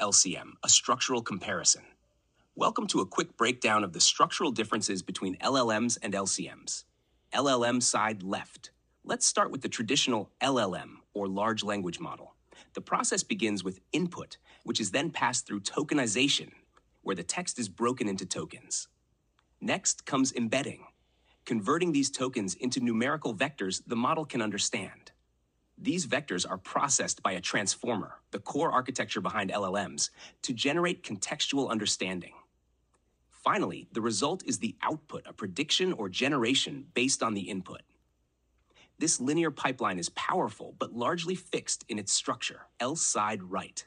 LCM, a structural comparison. Welcome to a quick breakdown of the structural differences between LLMs and LCMs. LLM side left. Let's start with the traditional LLM, or large language model. The process begins with input, which is then passed through tokenization, where the text is broken into tokens. Next comes embedding, converting these tokens into numerical vectors the model can understand. These vectors are processed by a transformer, the core architecture behind LLMs, to generate contextual understanding. Finally, the result is the output, a prediction or generation based on the input. This linear pipeline is powerful but largely fixed in its structure, L side right.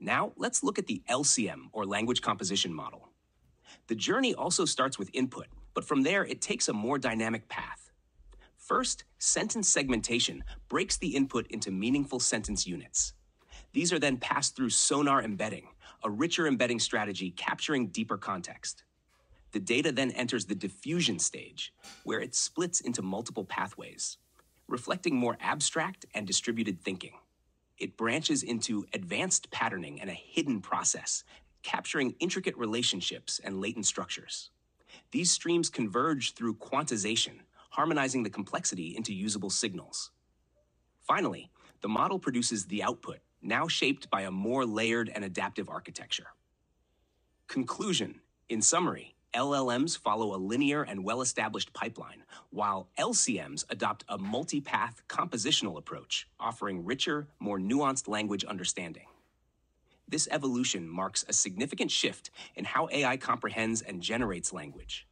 Now, let's look at the LCM, or language composition model. The journey also starts with input, but from there it takes a more dynamic path. First, sentence segmentation breaks the input into meaningful sentence units. These are then passed through sonar embedding, a richer embedding strategy capturing deeper context. The data then enters the diffusion stage, where it splits into multiple pathways, reflecting more abstract and distributed thinking. It branches into advanced patterning and a hidden process, capturing intricate relationships and latent structures. These streams converge through quantization, harmonizing the complexity into usable signals. Finally, the model produces the output, now shaped by a more layered and adaptive architecture. Conclusion In summary, LLMs follow a linear and well established pipeline, while LCMs adopt a multi path compositional approach, offering richer, more nuanced language understanding. This evolution marks a significant shift in how AI comprehends and generates language.